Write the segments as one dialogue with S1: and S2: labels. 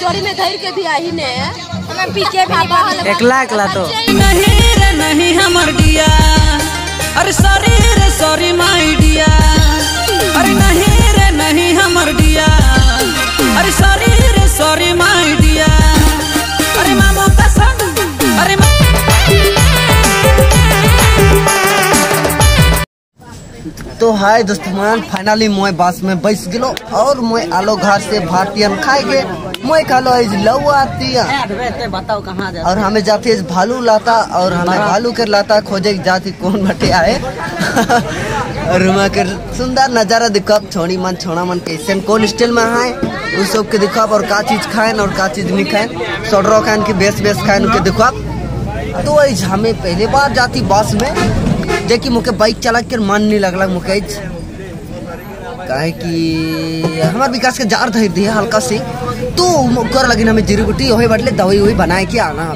S1: चोरी में धर के भी आई ने। पीछे भी
S2: एकला एकला तो।
S3: नहीं रे नहीं हमर डिया अरे सॉरी रे सॉरी माय डिया अरे नहीं रे नहीं हमर डिया अरे सॉरी रे सॉरी माय
S4: तो हाय दोस्तमान फाइनली मोय बस में बैस गलो और मोय आलो घर से भारतीयन खाए के मोय खालो इज़ लौआतिया
S2: बताओ कहाँ
S4: और हमें जाते भालू लाता और हमें भालू? कर लाता खोजे जाती कौन बटे आए। और वहाँ के सुंदर नज़ारा दिखब छोड़ी मन छोड़ा मन कैसे कौन स्टाइल में आए। उस सब के दिखब और का चीज़ खाएँ और का चीज़ नहीं खाएँ। सोडरो खान के बेस बेस खाएँ उनके दिखब तो हमें पहले बार जाती बस में देखी मुके बाइक चला के मन नहीं लगल मुके। काहे कि हमार विकास के जार धर दिए हल्का से। तो कर लगी हमें जीरी गुटी वही बटले दवाई वही बनाए के आना।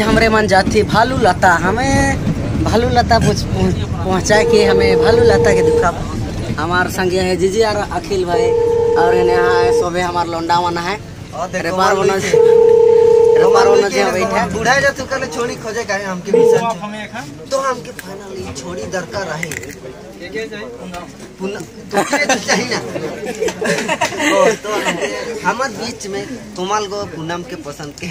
S2: आज हमरे मन जाती भालू लता। हमें भालू लता पहुंच- पहुंच- के हमें भालू लता के दुखा हमारे संगे है जीजी और अखिल भाई और इन्हें यहाँ है सोबे हमार लोंडा मना है। रेपार बना से रेपार बना से बैठा
S4: बुढ़ा जा तू कल छोड़ी खोजे काहे हमके मिशन तो हमके फाइनली छोड़ी दरकार रहे। हमर बीच में तुमाल गो पूनम के पसंद के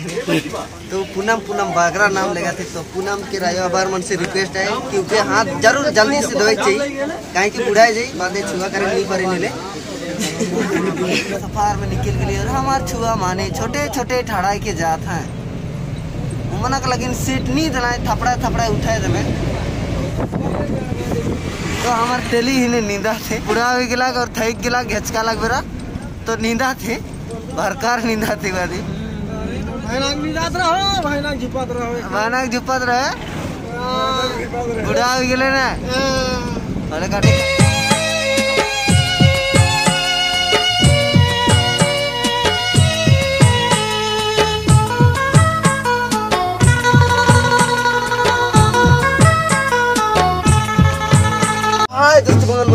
S4: तो पूनम पूनम बागरा नाम लगा थे तो पूनम के बार मन से रिक्वेस्ट है क्योंकि हाथ ज़रूर जल्दी से धोए चाहिए, काहे कि बुढ़ाए जाई, बादे छुआ करे नहीं परे नेले सफार में निकल गई और हमार छुआ माने छोटे छोटे ठड़ाई के जात हैं। उमनक लगिन सीट नहीं दिलाए थपड़ा थपड़ा उठाए देवे तो हमार तेली ही ने नींदा थे। पूरा हो गिला और थक गिला घेचका लग बेरा। तो नींदा थे। भरकार नींदा थे बादी। भयानक झुपत रहे। बुढ़ा हो। गए ना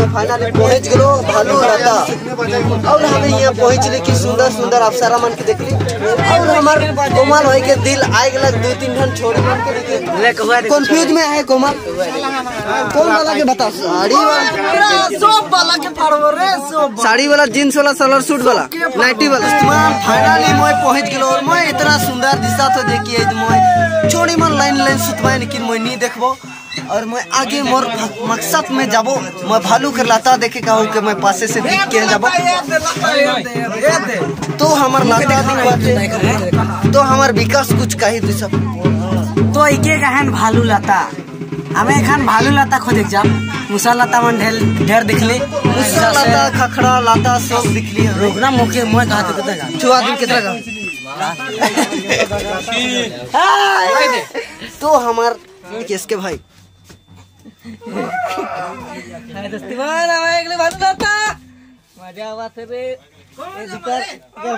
S4: मैं फाइनली गलो भालू रहता और हमें यहाँ पहुंचले की सुंदर सुंदर अप्सरा मन के देखली। और हमार कोमल के दिल आए गलक दो तीन घंटे छोड़ी मन के कंफ्यूज में है कोमल। कौन वाला के बता? साड़ी वाला।
S2: सब वाला के फाड़ो रे सब
S4: साड़ी वाला जींस वाला सलवार सूट वाला नाइटी वाला। फाइनली मैं पहुँच गेलो और मैं इतना सुंदर दिशा तो देखिए मैं छोड़ी मन लाइन लाइन सुतवाए लेकिन मैं नहीं देखबो। और मैं आगे मोर मकसद में जाबो मैं भालू कर लाता देखे कहूँ कि मैं पासे से देख के जाबो। तो हमार लाता दिखवा तो हमार विकास कुछ कही तू सब।
S2: तो इके कहन भालू लता। हमें एखन भालू लता खोजे जा मुसा लता मन ढेर ढेर दिखली।
S4: उसका लाता खखड़ा लाता सब दिखली।
S2: रोकना मुके मोय कहा तो कितना
S4: छुआ दिन कितना का? तो हमार किसके भाई
S2: दोस्तीवान हमें अगले भालू लता मज़ा रे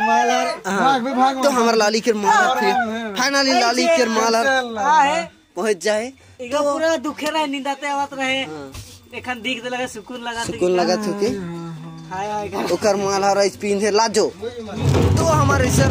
S2: मालर
S4: हाँ, तो हमार लाली के माला थे फाइनली लाली के माला
S2: आ
S4: पहुँच जाए।
S2: इको पूरा दुखे रहे निंदाते आवत रहे। एखन दिख दे लगे सुकून लगा
S4: सुकून लगा थे के
S2: हाय हाय।
S4: ओकर माला रही पिंधे लाजो। तो हमारे सर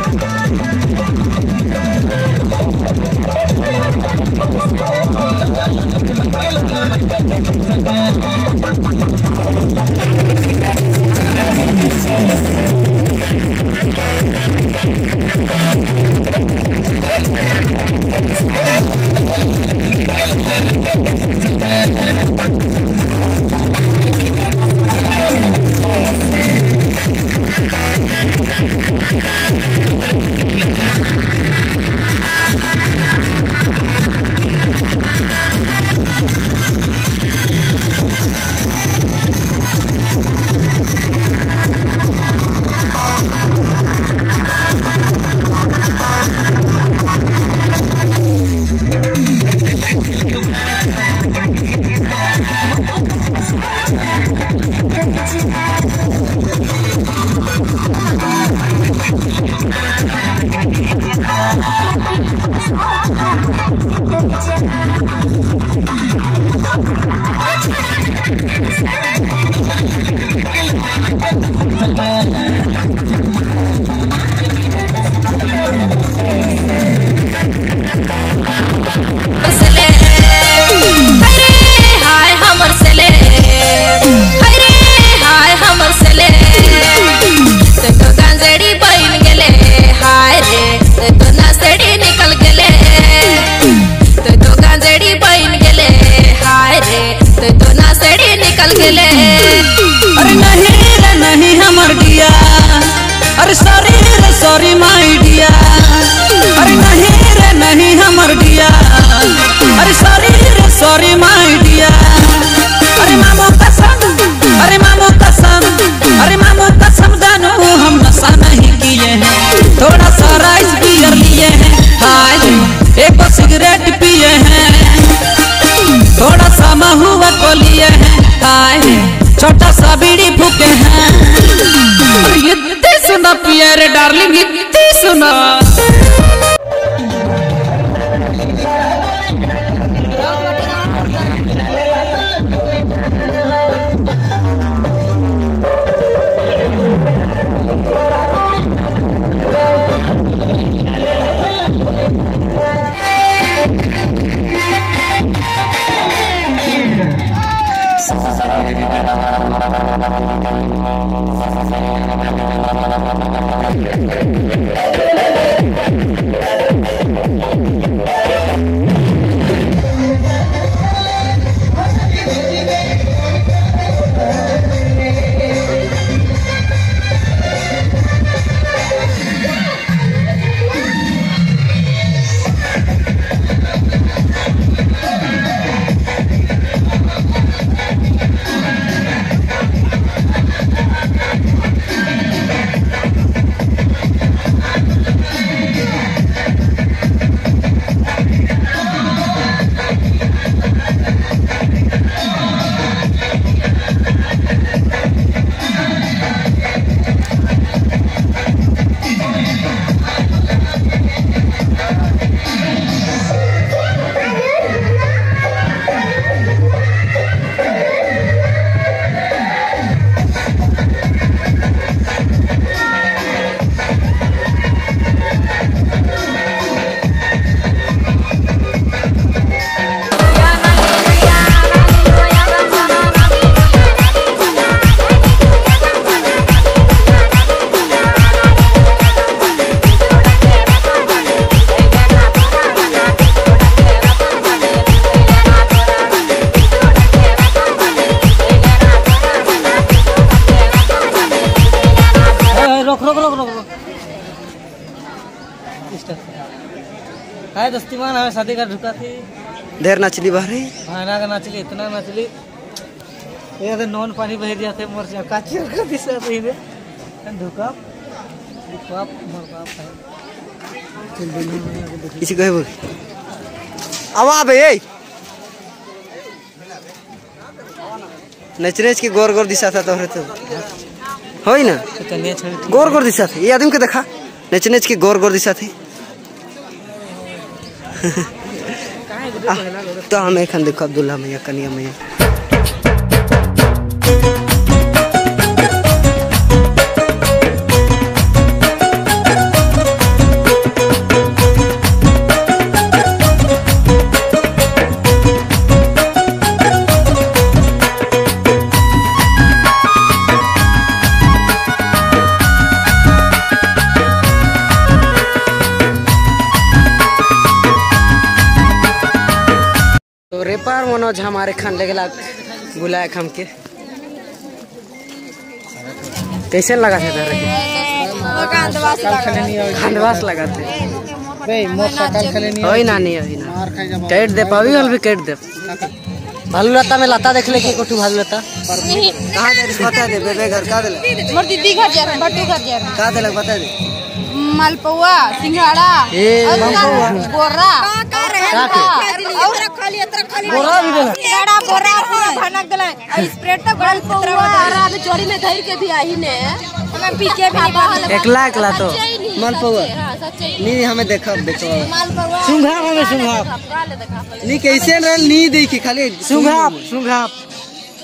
S5: गेले
S3: अरे नहीं रे, नहीं हमर डिया अरे सॉरी रे सॉरी माय डिया अरे नहीं रे, नहीं हमर डिया अरे सॉरी रे सॉरी माय हाय
S6: दस्तीमान हमें शादी का ढुका थी।
S4: देर नचली बाहरी।
S6: खाना का नाचली इतना नाचली ये तो नॉन पानी बह दिया थे मोर से काची का दिशा तो इधर। ढुका। ढुका मोर बाप है चल देखी
S4: किसी कहे बोल। आवा बे ए। नच नच के गोर गोर दिशा था तोहरे तो। होई ना?
S6: तो
S4: गोर गोर दिशा थे। ये आदमी के देखा? नच नच के गोर गोर दिशा थे। तो हम एखन देखो अब्दुल्ला मैया कनिया मैया।
S2: हमारे खान लगेला बुलाए हम के। कैसे लगा थे खंडवास लगा थे होई ना नहीं ना। कैट दे पावी हल भी कैट दे। भालू लता में लता देख ले के कोठू भालू लता
S4: कहाँ दे बता दे बेबे घर का दे
S1: मोर दीदी घर जा बट्टू घर जा
S4: का दे बता दे।
S1: मालपुआ सिंघाड़ा
S2: ए
S1: बोरा.
S2: बोरा भी देला.
S1: बड़ा बोरा भनक गला स्प्रेड तो गल पुआ चोरी में धर के भी आई ने. हमें पी भी
S2: एकला एकला तो।
S4: मालपुआ
S1: हाँ
S4: नी हमें देखा
S2: सुंघा हमें सुंघा।
S4: कैसे रहल देखी खाली।
S2: सुंघा सुंघा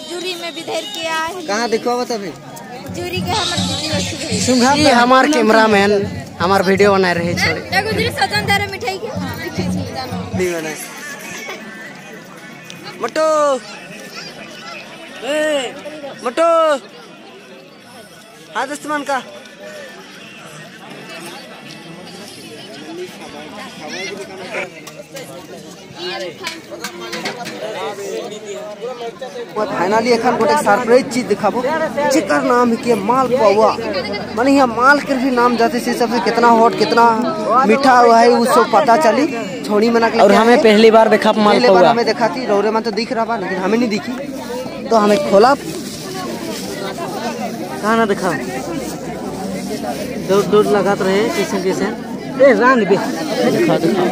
S1: जूरी में भी धर के आए
S4: कहाँ देखो बता भी
S1: जूरी के हमर
S2: सुंघा हमार कैमरामैन हमार वीडियो बना रहे छोड़े।
S1: एगो जूरी सजन दे रे मिठाई के।
S4: नहीं बना मटो। ए मटो। हाँ दुश्मन का फाइनली एखन गोटे सरप्राइज़ चीज़ दिखाबो। जेकर नाम है के माल पौवा। माने यहाँ माल के भी नाम जाते से सबसे कितना हॉट कितना मीठा हुआ है उसको पता चली। छोड़ी मना
S2: और हमें पहली बार देखा माल
S4: पहले बार
S2: पौआ
S4: हमें देखा थी रौरे में तो दिख रहा था लेकिन हमें नहीं दिखी। तो हमें खोला।
S2: कहाँ ना दिखा। दूर दूर लगात रहे कैसे कैसे ए रान बे दिखा दिखा।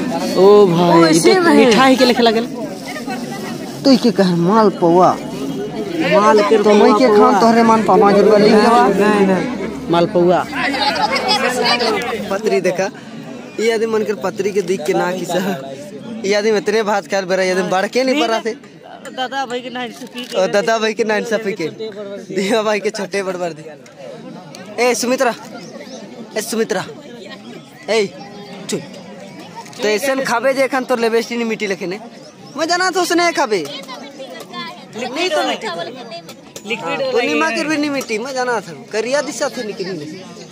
S2: ओ भाई ये तो मीठा ही के लिखे लगल।
S4: तो इके कहे माल पौवा।
S2: माल के
S4: तो मैं के खान तोहरे मान पा पाँच रुपया लिख लेवा
S2: नहीं नहीं मालपुआ
S4: पत्री देखा। ये आदमी मन कर पत्री के दिख के ना किसा ये आदमी इतने भात खाल बेरा ये आदमी बढ़ के नहीं पड़ा थे
S2: दादा भाई के नाइन से पी
S4: और दादा भाई के नाइन सफी के। दिया भाई के छोटे बड़बर दी ए सुमित्रा। ए सुमित्रा। ए चुप। तो ऐसे खाबे जे एखन तो लेबेस्टी नहीं मिट्टी लेके ने मैं जाना तो उसने खाबे लिक्विड तो नहीं।
S2: लिक्विड
S4: तो नीमा के भी नहीं मिट्टी मैं जाना था। करिया दिशा थी निकली। नहीं